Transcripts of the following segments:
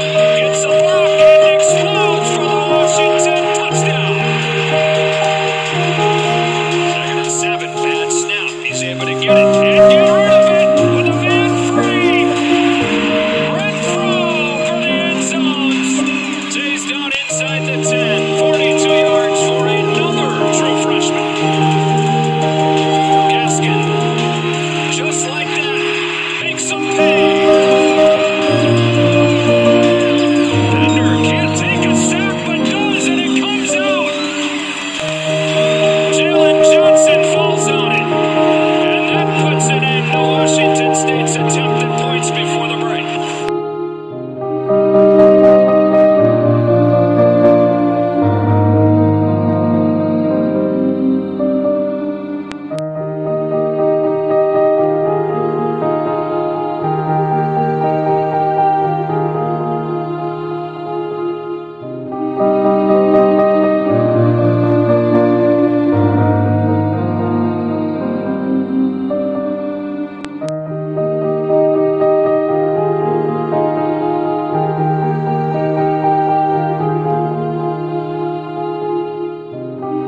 Get some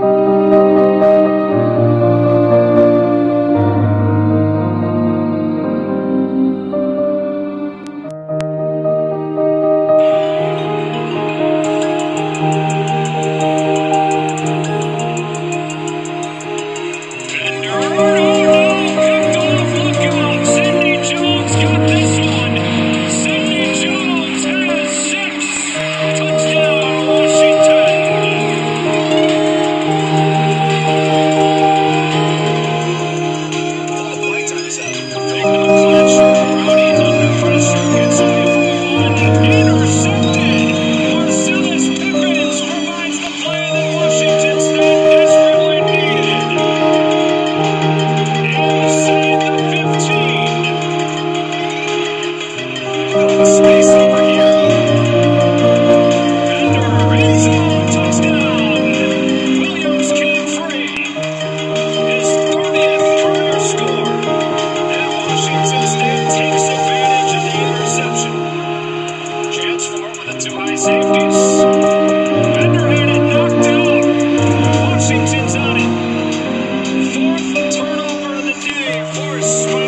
Bender, day